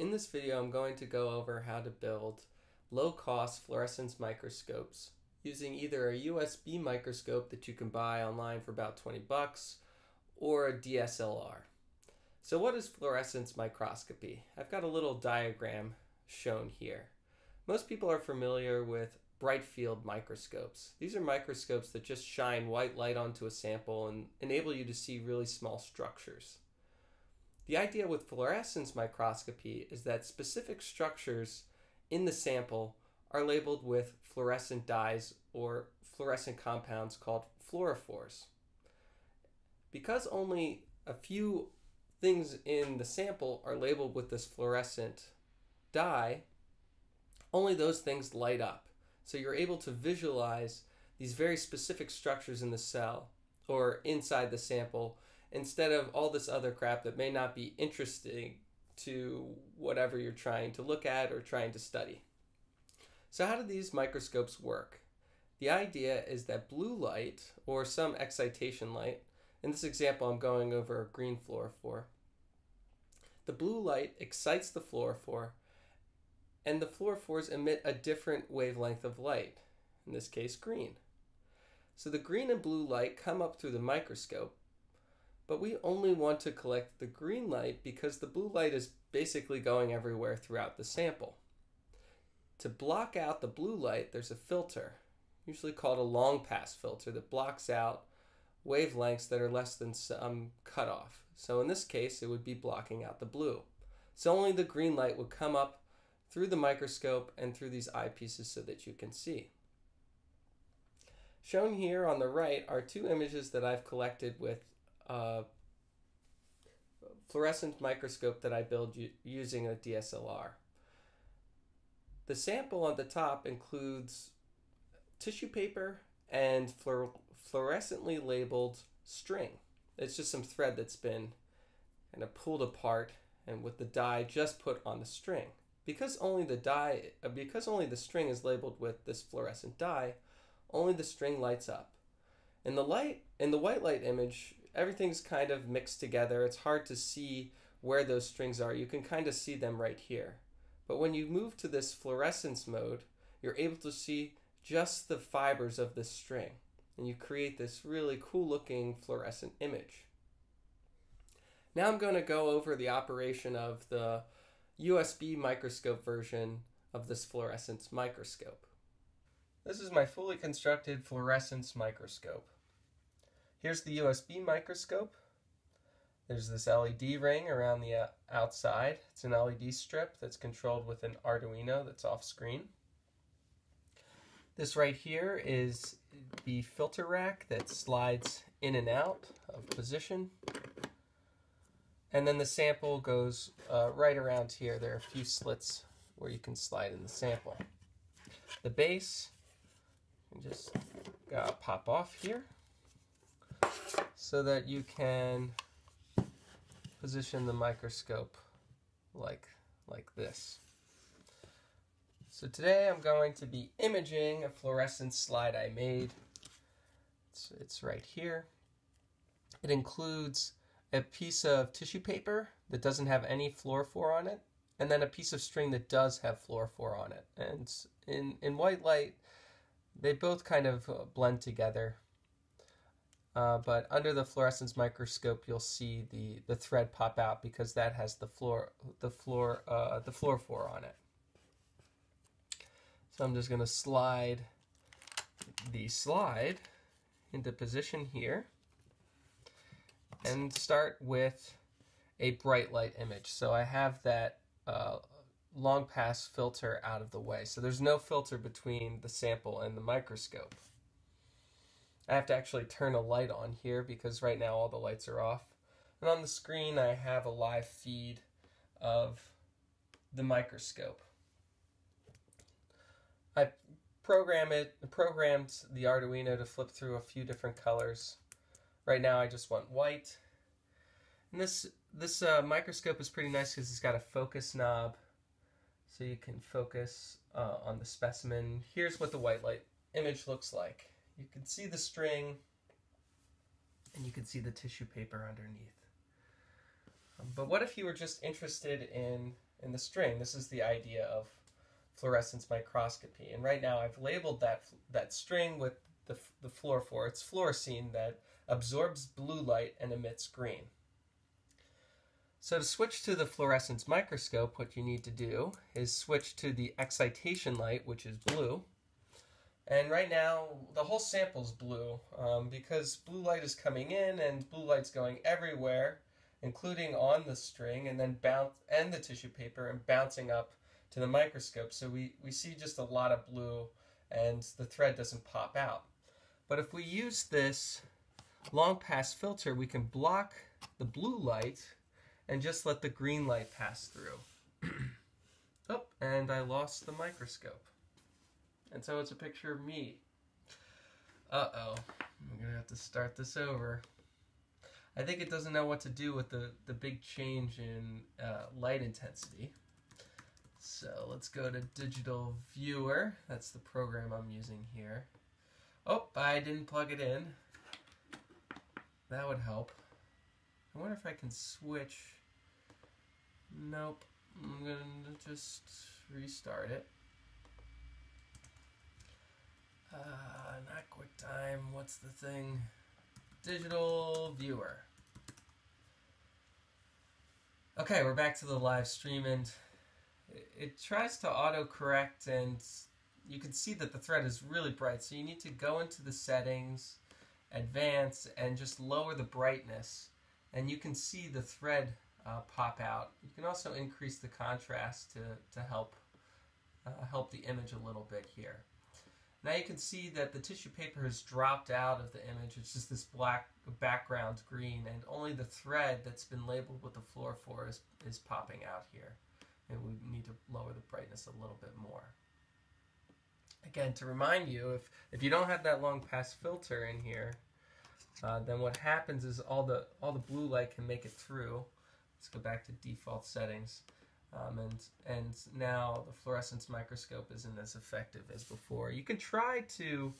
In this video, I'm going to go over how to build low-cost fluorescence microscopes using either a USB microscope that you can buy online for about 20 bucks or a DSLR. So what is fluorescence microscopy? I've got a little diagram shown here. Most people are familiar with bright field microscopes. These are microscopes that just shine white light onto a sample and enable you to see really small structures. The idea with fluorescence microscopy is that specific structures in the sample are labeled with fluorescent dyes or fluorescent compounds called fluorophores. Because only a few things in the sample are labeled with this fluorescent dye, only those things light up. So you're able to visualize these very specific structures in the cell or inside the sample instead of all this other crap that may not be interesting to whatever you're trying to look at or trying to study. So how do these microscopes work? The idea is that blue light or some excitation light, in this example I'm going over a green fluorophore, the blue light excites the fluorophore and the fluorophores emit a different wavelength of light, in this case green. So the green and blue light come up through the microscope but we only want to collect the green light because the blue light is basically going everywhere throughout the sample. To block out the blue light, there's a filter, usually called a long pass filter, that blocks out wavelengths that are less than some um, cutoff. So in this case, it would be blocking out the blue. So only the green light would come up through the microscope and through these eyepieces so that you can see. Shown here on the right are two images that I've collected with uh, fluorescent microscope that I build using a DSLR. The sample on the top includes tissue paper and fluorescently labeled string. It's just some thread that's been kind of pulled apart and with the dye just put on the string. Because only the dye, uh, because only the string is labeled with this fluorescent dye, only the string lights up. In the light, in the white light image, everything's kind of mixed together. It's hard to see where those strings are. You can kind of see them right here. But when you move to this fluorescence mode, you're able to see just the fibers of the string. And you create this really cool looking fluorescent image. Now I'm going to go over the operation of the USB microscope version of this fluorescence microscope. This is my fully constructed fluorescence microscope. Here's the USB microscope. There's this LED ring around the uh, outside. It's an LED strip that's controlled with an Arduino that's off screen. This right here is the filter rack that slides in and out of position. And then the sample goes uh, right around here. There are a few slits where you can slide in the sample. The base, just uh, pop off here so that you can position the microscope like, like this. So today I'm going to be imaging a fluorescence slide I made. It's, it's right here. It includes a piece of tissue paper that doesn't have any fluorophore on it, and then a piece of string that does have fluorophore on it. And in, in white light, they both kind of blend together uh, but under the fluorescence microscope, you'll see the, the thread pop out because that has the floor the floor uh, the fluorophore on it. So I'm just going to slide the slide into position here and start with a bright light image. So I have that uh, long pass filter out of the way. So there's no filter between the sample and the microscope. I have to actually turn a light on here because right now all the lights are off. And on the screen I have a live feed of the microscope. I program it, programmed the Arduino to flip through a few different colors. Right now I just want white. And this this uh, microscope is pretty nice because it's got a focus knob so you can focus uh, on the specimen. Here's what the white light image looks like you can see the string and you can see the tissue paper underneath. Um, but what if you were just interested in, in the string? This is the idea of fluorescence microscopy. And right now I've labeled that, that string with the, the fluorophore. It's fluorescein that absorbs blue light and emits green. So to switch to the fluorescence microscope, what you need to do is switch to the excitation light, which is blue. And right now, the whole sample is blue um, because blue light is coming in and blue light's going everywhere, including on the string and then bounce and the tissue paper and bouncing up to the microscope. So we, we see just a lot of blue and the thread doesn't pop out. But if we use this long pass filter, we can block the blue light and just let the green light pass through. oh, and I lost the microscope. And so it's a picture of me. Uh-oh. I'm going to have to start this over. I think it doesn't know what to do with the, the big change in uh, light intensity. So let's go to Digital Viewer. That's the program I'm using here. Oh, I didn't plug it in. That would help. I wonder if I can switch Nope. I'm gonna just restart it. Uh, not QuickTime. What's the thing? Digital viewer. Okay, we're back to the live stream, and it, tries to auto-correct, and you can see that the thread is really bright. So you need to go into the settings, advance, and just lower the brightness, and you can see the thread uh, pop out. You can also increase the contrast to, to help uh, help the image a little bit here. Now you can see that the tissue paper has dropped out of the image. It's just this black background green and only the thread that's been labeled with the fluorophore is, is popping out here. And we need to lower the brightness a little bit more. Again, to remind you, if, if you don't have that long pass filter in here, uh, then what happens is all the all the blue light can make it through Let's go back to default settings. Um, and and now the fluorescence microscope isn't as effective as before. You can try to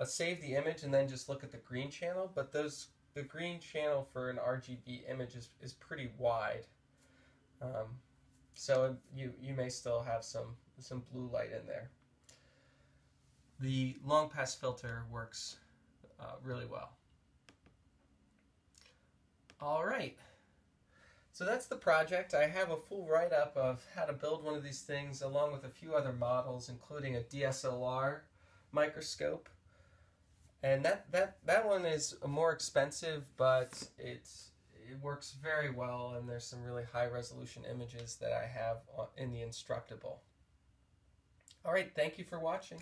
uh, save the image and then just look at the green channel, but those the green channel for an RGB image is, is pretty wide. Um, so you you may still have some some blue light in there. The long pass filter works uh, really well. All right. So that's the project. I have a full write-up of how to build one of these things along with a few other models, including a DSLR microscope. And that, that, that one is more expensive, but it's, it works very well, and there's some really high resolution images that I have uh, in the Instructable. All right, thank you for watching.